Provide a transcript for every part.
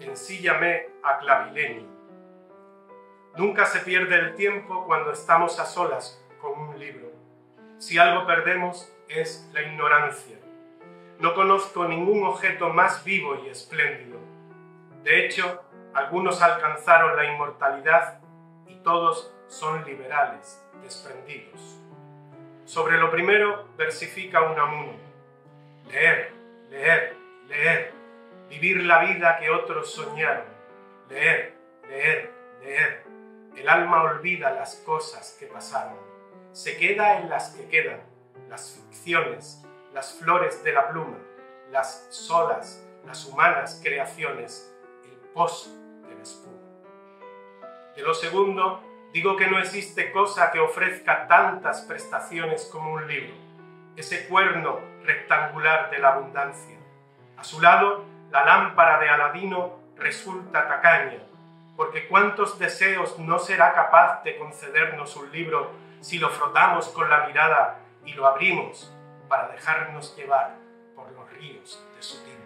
ensíllame a clavileño. Nunca se pierde el tiempo cuando estamos a solas con un libro. Si algo perdemos es la ignorancia. No conozco ningún objeto más vivo y espléndido. De hecho, algunos alcanzaron la inmortalidad y todos son liberales, desprendidos. Sobre lo primero versifica Unamuno. Leer, leer, leer, vivir la vida que otros soñaron. Leer, leer, leer. El alma olvida las cosas que pasaron. Se queda en las que quedan, las ficciones, las flores de la pluma, las solas, las humanas creaciones, el pozo de la espuma. De lo segundo, digo que no existe cosa que ofrezca tantas prestaciones como un libro, ese cuerno rectangular de la abundancia. A su lado, la lámpara de Aladino resulta tacaña, porque cuántos deseos no será capaz de concedernos un libro si lo frotamos con la mirada y lo abrimos para dejarnos llevar por los ríos de su tinta.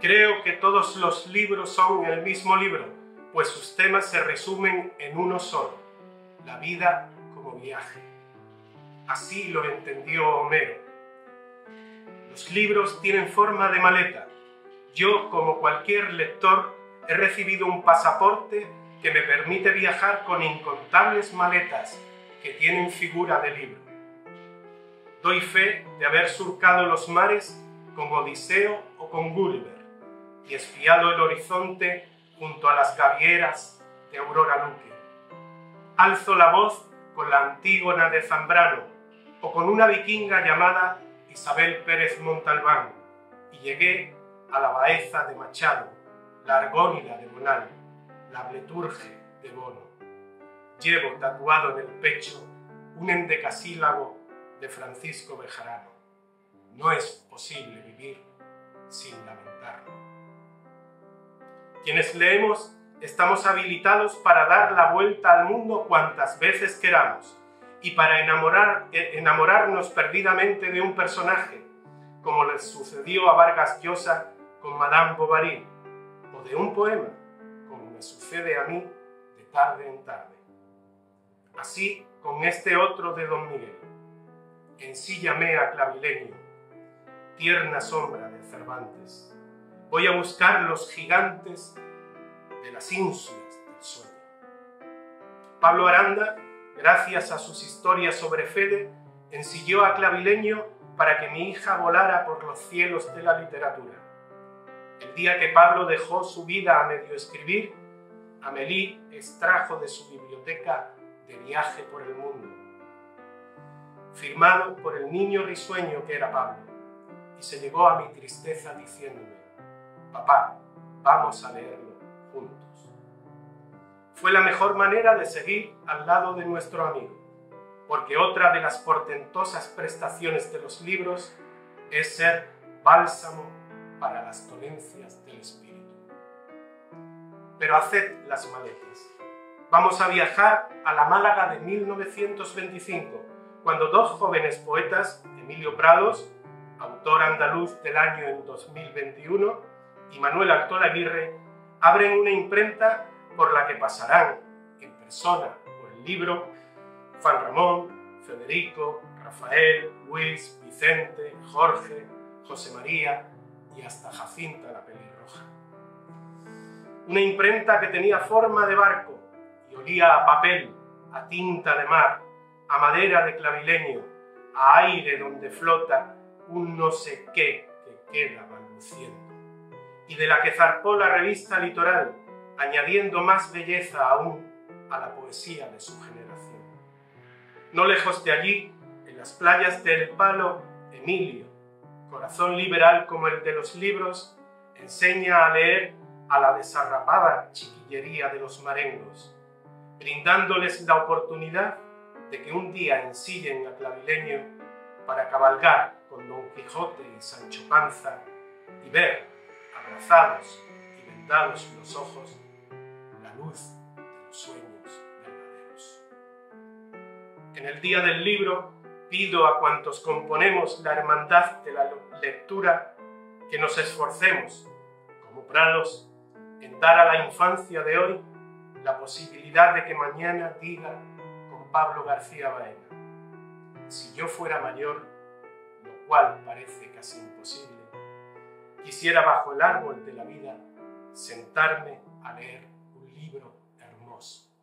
Creo que todos los libros son el mismo libro, pues sus temas se resumen en uno solo, la vida como viaje. Así lo entendió Homero. Los libros tienen forma de maleta. Yo, como cualquier lector, he recibido un pasaporte que me permite viajar con incontables maletas que tienen figura de libro. Doy fe de haber surcado los mares con Odiseo o con Gulliver y espiado el horizonte junto a las gavieras de Aurora Luque. Alzo la voz con la Antígona de Zambrano o con una vikinga llamada Isabel Pérez Montalbán y llegué a la Baeza de Machado, la Argónida de Bonal, la Bleturge de Bono. Llevo tatuado en el pecho un endecasílabo de Francisco Bejarano. No es posible vivir sin lamentarlo. Quienes leemos estamos habilitados para dar la vuelta al mundo cuantas veces queramos y para enamorar, enamorarnos perdidamente de un personaje, como les sucedió a Vargas Llosa con Madame Bovary, o de un poema, como me sucede a mí de tarde en tarde. Así con este otro de Don Miguel ensíllame a clavileño, tierna sombra de Cervantes. Voy a buscar los gigantes de las ínsulas del sueño. Pablo Aranda, gracias a sus historias sobre Fede, ensilló a clavileño para que mi hija volara por los cielos de la literatura. El día que Pablo dejó su vida a medio escribir, Amélie extrajo de su biblioteca de viaje por el mundo firmado por el niño risueño que era Pablo, y se llegó a mi tristeza diciéndome, papá, vamos a leerlo juntos. Fue la mejor manera de seguir al lado de nuestro amigo, porque otra de las portentosas prestaciones de los libros es ser bálsamo para las dolencias del espíritu. Pero haced las maletas. Vamos a viajar a la Málaga de 1925 cuando dos jóvenes poetas, Emilio Prados, autor andaluz del año en 2021, y Manuel Actor Aguirre, abren una imprenta por la que pasarán en persona o en libro Juan Ramón, Federico, Rafael, Luis, Vicente, Jorge, José María y hasta Jacinta la pelirroja. Una imprenta que tenía forma de barco y olía a papel, a tinta de mar, a madera de clavileño, a aire donde flota un no sé qué que queda balbuciendo, y de la que zarpó la revista Litoral, añadiendo más belleza aún a la poesía de su generación. No lejos de allí, en las playas del Palo, Emilio, corazón liberal como el de los libros, enseña a leer a la desarrapada chiquillería de los marengos, brindándoles la oportunidad de que un día ensillen a Clavileño para cabalgar con Don Quijote y Sancho Panza y ver, abrazados y vendados los ojos, sueños verdaderos. En el día del libro pido a cuantos componemos la hermandad de la lectura que nos esforcemos, como Labralos en dar a la infancia de hoy la posibilidad de que mañana diga con Pablo García Baena, si yo fuera mayor, lo cual parece casi imposible, quisiera bajo el árbol de la vida sentarme a leer un libro us.